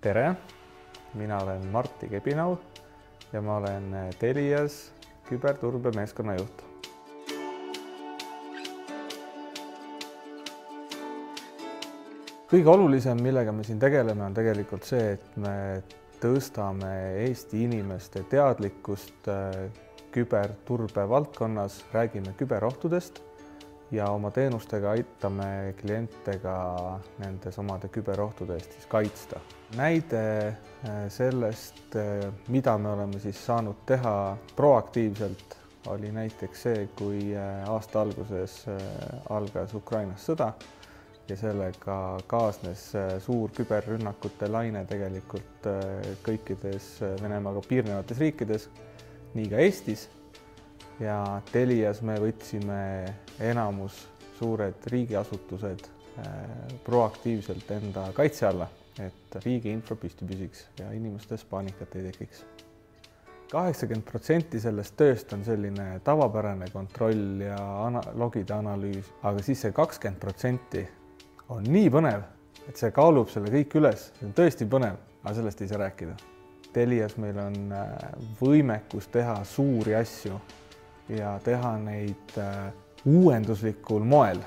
tere, mina olen Martti Kebinau ja ma olen Telias küberturbe meeskonnajuht. kõige olulisem, millega me siin tegeleme, on tegelikult see, et me tõstame Eesti inimeste teadlikkust äh, küberturbe valdkonnas, räägime küberohtudest ja oma teenustega aitame kliente ka nendes omade küberohtude eest siis kaitsta. näide äh, sellest, äh, mida me oleme siis saanud teha proaktiivselt, oli näiteks see, kui aasta alguses algas Ukrainas sõda ja sellega kaasnes äh, suur küberrünnakute laine tegelikult äh, kõikides äh, Venemaaga piirnevates riikides, nii ka Eestis. Ja Telias me võtsime enamus suured riigiasutused proaktiivselt enda kaitse alla, et riigi info püsti püsiks ja inimestes paanikat ei tekiks. kaheksakümmend protsenti sellest tööst on selline tavapärane kontroll ja ana logide analüüs, aga siis see kakskümmend protsenti on nii põnev, et see kaalub selle kõik üles, see on tõesti põnev, aga sellest ei saa rääkida. Telias meil on äh, võimekus teha suuri asju ja teha neid äh, uuenduslikul moel